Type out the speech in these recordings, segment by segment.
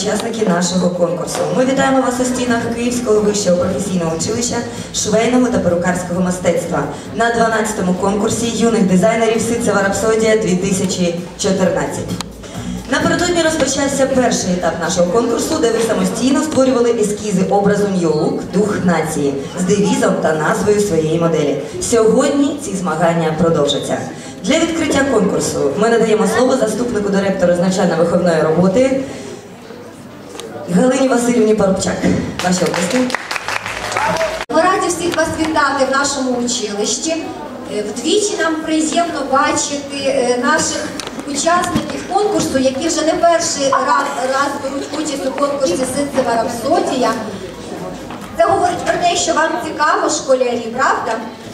Учасники нашого конкурсу. Ми вітаємо вас у стінах Київського вищого професійного училища швейного та перукарського мистецтва на 12-му конкурсі юних дизайнерів Ситцева Рапсодія 2014. Напередодні розпочався перший етап нашого конкурсу, де ви самостійно створювали ескізи образу Look Дух нації з девізом та назвою своєї моделі. Сьогодні ці змагання продовжаться. Для відкриття конкурсу ми надаємо слово заступнику директора з навчально-виховної роботи Галині Васильівні Парубчак. Ваші області. Ми раді всіх вас вітати в нашому училищі. Е, Вдвічі нам приємно бачити е, наших учасників конкурсу, які вже не перший раз, раз беруть участь у конкурсі Ситцева Рапсодія. Це говорить про те, що вам цікаво, школярі, правда?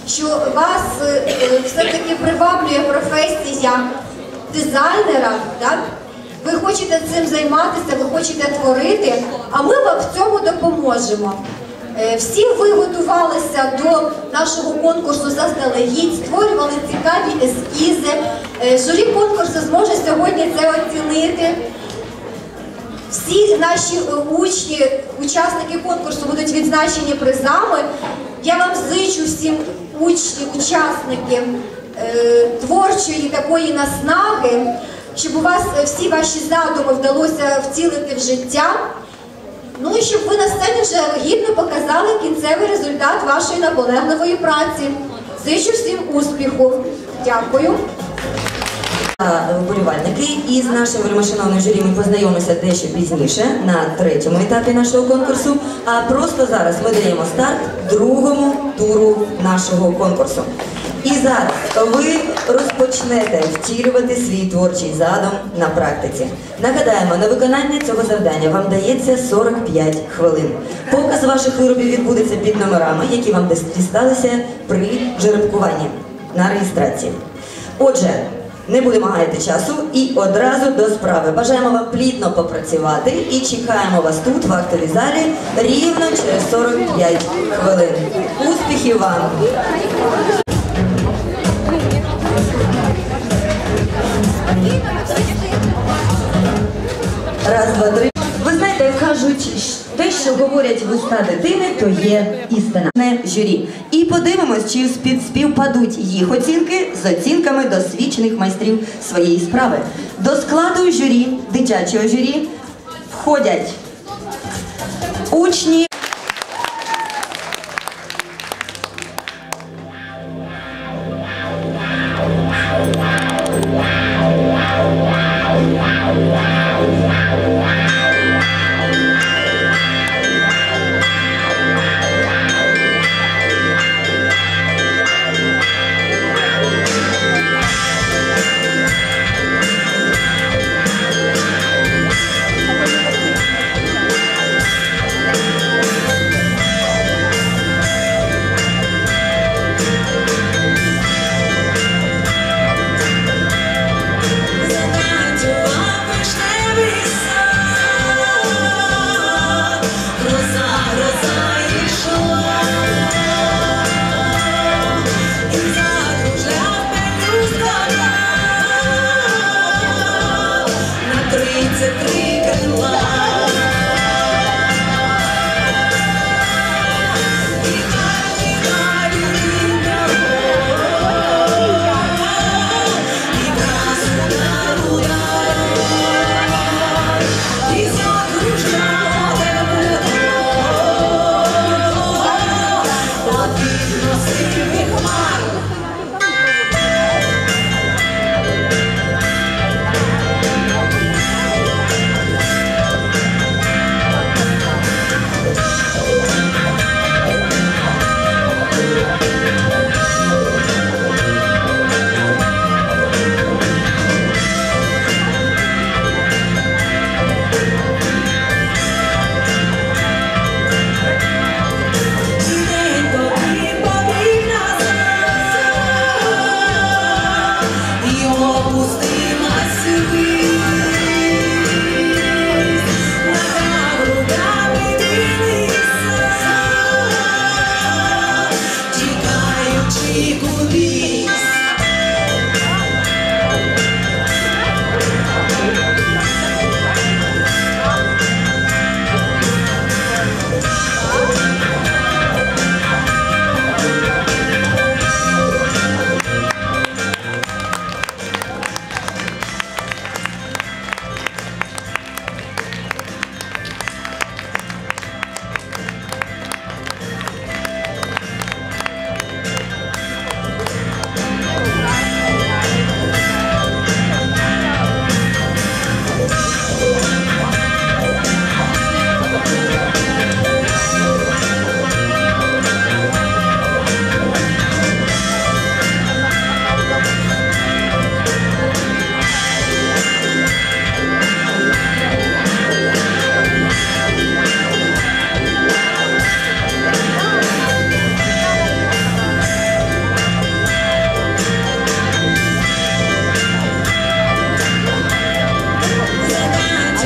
Що вас е, все-таки приваблює професія дизайнера, так? Ви хочете цим займатися, ви хочете творити, а ми вам в цьому допоможемо. Е, Всі ви готувалися до нашого конкурсу заздалегідь, створювали цікаві ескізи. Е, Журі конкурсу зможе сьогодні це оцінити. Всі наші е, учні, учасники конкурсу будуть відзначені призами. Я вам зичу всім учні, учасники творчої такої наснаги, щоб у вас е, всі ваші задуми вдалося втілити в життя. Ну і щоб ви на сцені вже гідно показали кінцевий результат вашої наполегливої праці. Зичу всім успіху. Дякую. Вболівальники із нашим вельмишановним журі ми познайомимося дещо пізніше на третьому етапі нашого конкурсу. А просто зараз ми даємо старт другому туру нашого конкурсу. І зараз ви розпочнете втілювати свій творчий задум на практиці. Нагадаємо, на виконання цього завдання вам дається 45 хвилин. Показ ваших виробів відбудеться під номерами, які вам дісталися при жеребкуванні на реєстрації. Отже, не будемо гаяти часу і одразу до справи. Бажаємо вам плідно попрацювати і чекаємо вас тут, в актовій залі, рівно через 45 хвилин. Успіхів вам! Раз, два, три. Ви знаєте, як кажуть, те, що говорять вуста дитини, то є істина. Не журі. І подивимось, чи спів- співпадуть їх оцінки з оцінками досвідчених майстрів своєї справи. До складу журі, дитячого журі, входять учні.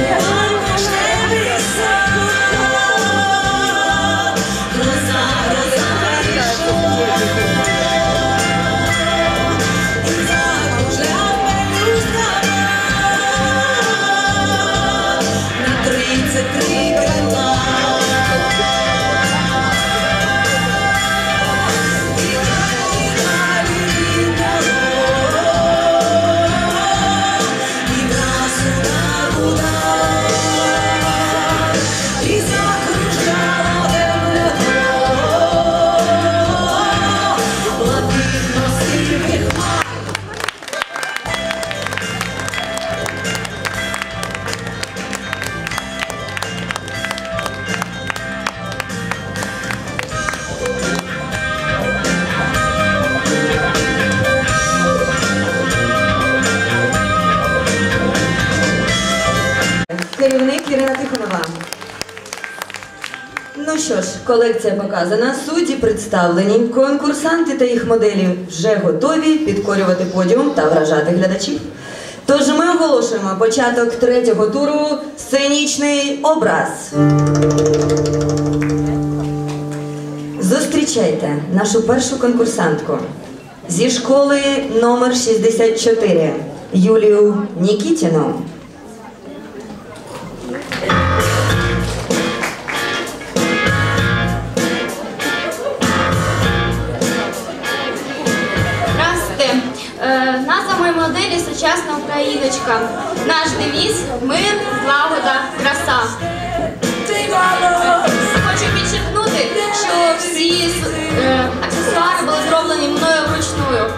Yeah. Колекція показана, судді представлені, конкурсанти та їх моделі вже готові підкорювати подіум та вражати глядачів. Тож ми оголошуємо початок третього туру сценічний образ. Зустрічайте нашу першу конкурсантку зі школи номер 64 Юлію Нікітіну. Сучасна україночка. Наш девіз мир, злагода, краса. Хочу підчеркнути, що всі е, аксесуари були зроблені мною вручную.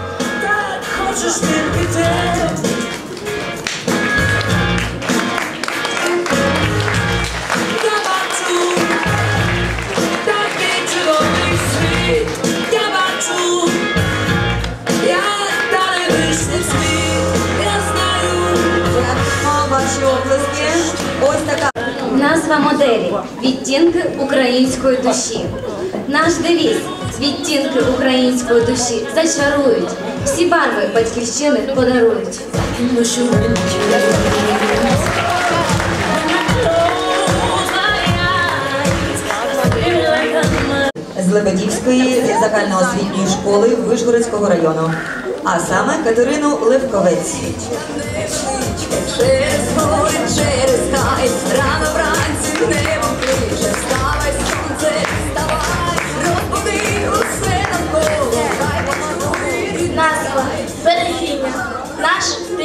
Української душі. Наш девіз відтінки української душі зачарують. Всі барви батьківщини подарують. з Лебедівської загальноосвітньої школи Вишгородського району, а саме Катерину Левковець. Через гори, через гай, рано вранці небо клише,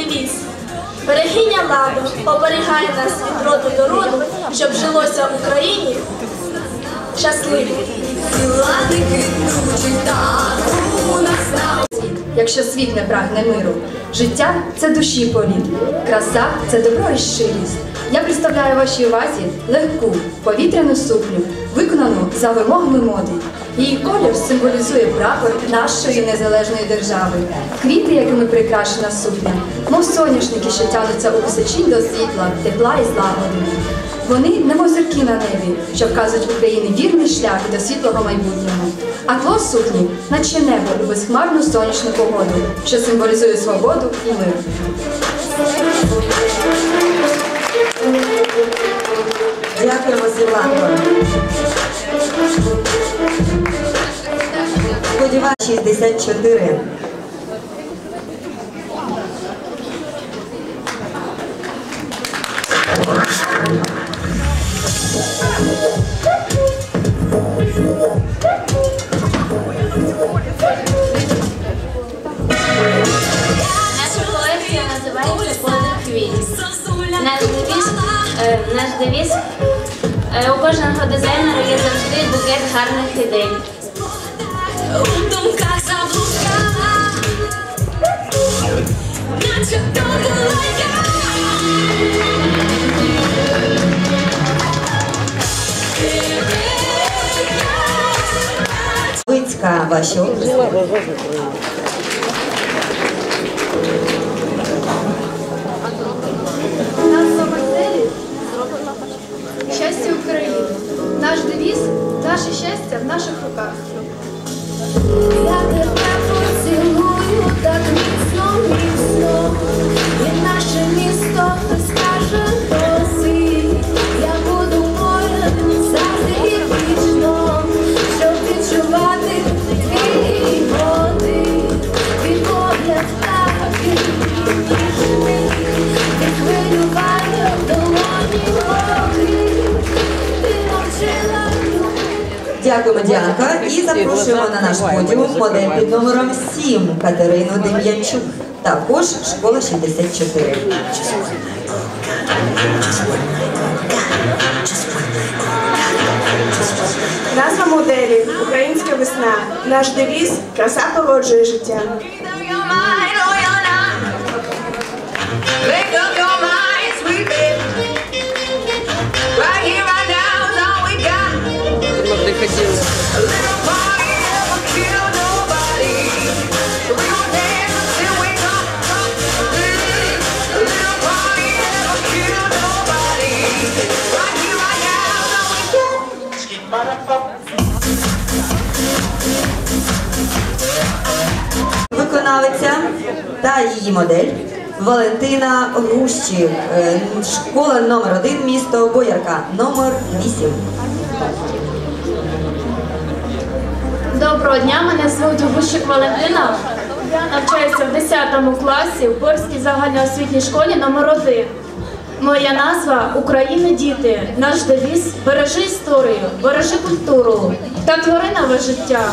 девіз. Берегиня ладу оберігає нас від роду до роду, щоб жилося в Україні щасливо. Якщо світ не прагне миру, життя це душі політ, краса це добро і щирість. Я представляю вашій увазі легку повітряну сукню, виконану за вимогами моди. Її колір символізує прапор нашої незалежної держави. Квіти, якими прикрашена сукня, мов соняшники, що тянуться у височінь до світла, тепла і злагоди. Вони немов зірки на небі, що вказують Україні вірний шлях до світлого майбутнього. А тло сукні, наче небо у безхмарну сонячну погоду, що символізує свободу і мир. Дякуємо, Світланко. Сподіваюсь, 64. Наша наш девіз е, у кожного дизайнера є завжди букет гарних ідей. у думках заблукала, наче то була я. Вицька, ваші Наш девіз наше щастя в наших руках. Я тебе поцілую так міцно, міцно. І наше місто Дякуємо, Діанка. І запрошуємо на наш подіум модель під номером 7 Катерину Дем'янчук. Також школа 64. Назва моделі Українська весна. Наш девіз краса породжує життя. Got. Виконавиця та її модель Валентина Гущик. Е, Школа номер 1 місто Боярка, номер 8. Доброго дня, мене звуть Гущик Валентина. Я навчаюся в 10 класі в Борській загальноосвітній школі номер 1 Моя назва Україна діти. Наш девіз бережи історію, бережи культуру та твори нове життя.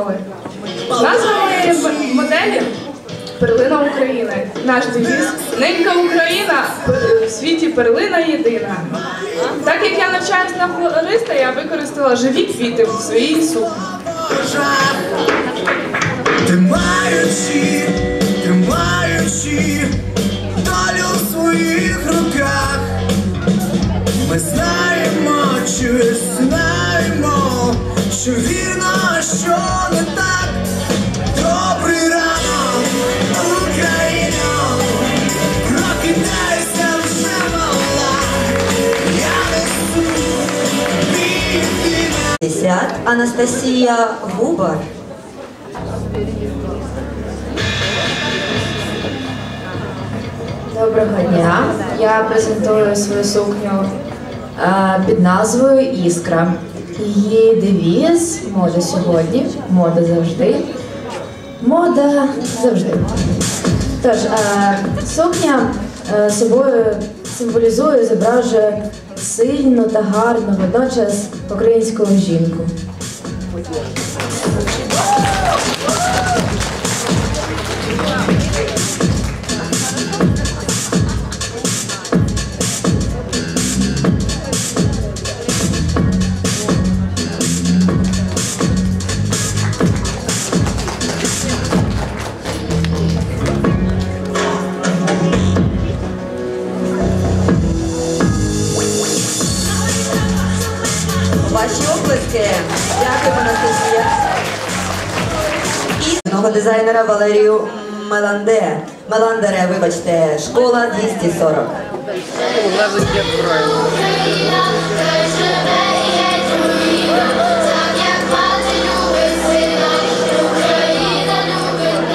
школи. Назва моєї моделі Перлина України. Наш девіз Ненька Україна в світі перлина єдина. Так як я навчаюсь на флориста, я використала живі квіти в своїй сукні. Тримаючи, тримаючи долю в своїх руках, ми знаємо, чи знаємо, що вірно, що не так. Добрий ранок, Україно, прокидайся вже мала, я несу єдиний 50. Анастасія Губар. Доброго дня. Я презентую свою сукню е, під назвою Іскра. Її девіз мода сьогодні, мода завжди. Мода завжди. Тож, е, сукня е, собою символізує, зображує сильну та гарну, водночас українську жінку. І дизайнера Валерію Меланде. Меландере, вибачте, школа 240.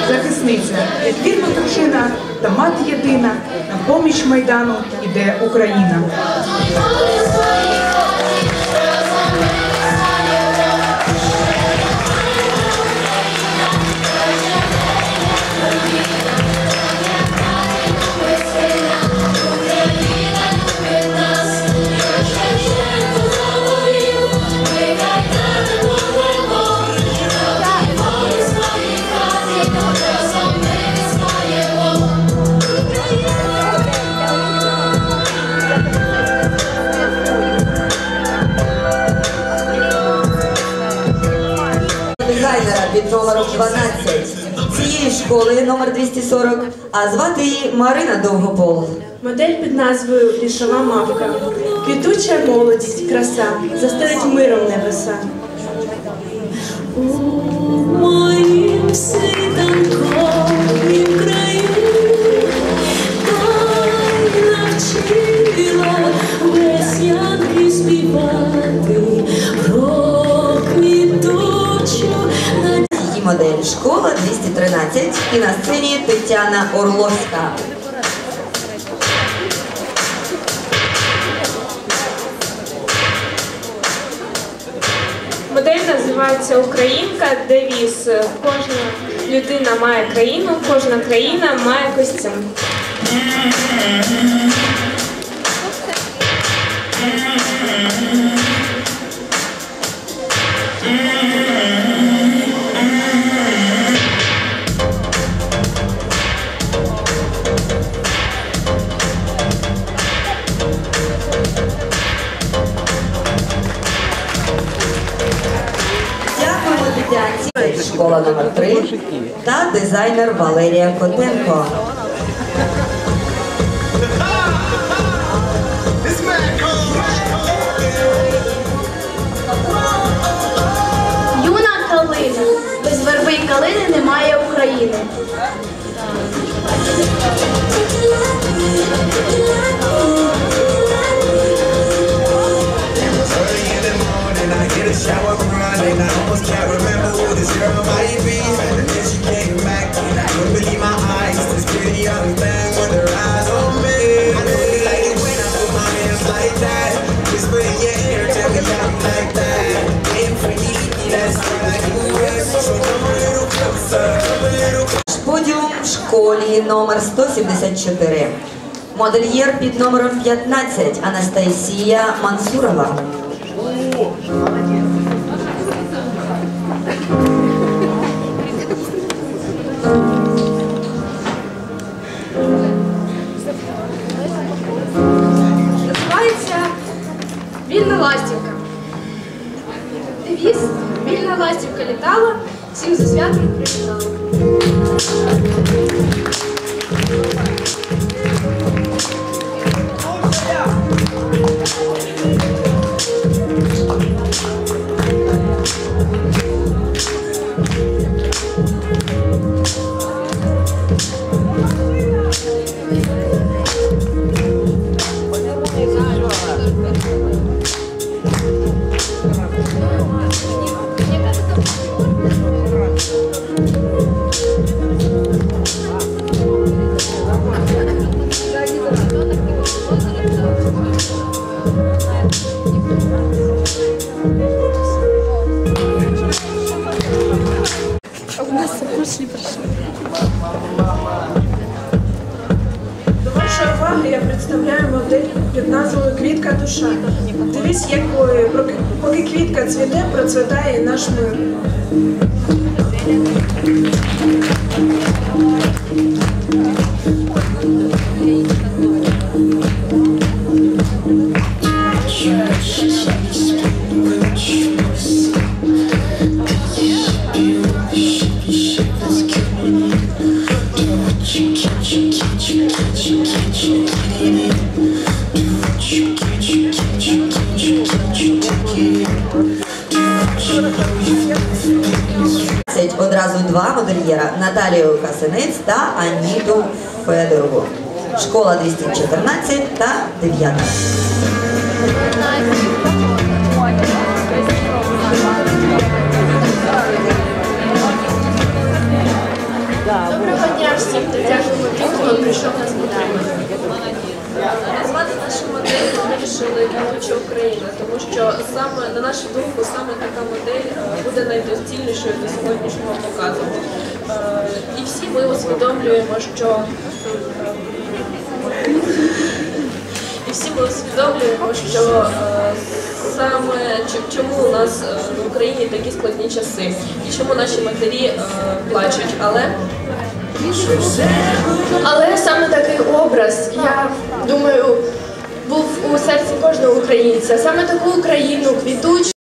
Захисниця, як вірна дружина та мати єдина, на поміч майдану іде Україна. Школи номер 240, а звати її Марина Довгопол. Модель під назвою Лісова мавка. Квітуча молодість, краса, застелить миром небеса. Школа 213 і на сцені Тетяна Орловська. Модель називається Українка, девіз Кожна людина має країну, кожна країна має костюм. Та дизайнер Валерія Котенко. Юна калина. Без верби й калини немає України. Номер 174. Модельєр під номером 15 Анастасія Мансурова. Називається Вільна ластівка. Девіз Вільна ластівка літала, всім за святом привітала. Цвіте, процвітає і наш мир. Та Аніту Федорову. Школа 214 та 9. Доброго дня всім хто прийшов нас підтримати. Назвати нашу модель ми вирішили «Квітуча Україна, тому що саме, на нашу думку, саме така модель е, буде найдоцільнішою до сьогоднішнього показу. Е, І всі ми усвідомлюємо, що е, і всі ми усвідомлюємо, що саме чому у нас в Україні такі складні часи, і чому наші матері плачуть. Але Але саме такий образ, я думаю, був у серці кожного українця. Саме таку Україну квітучу.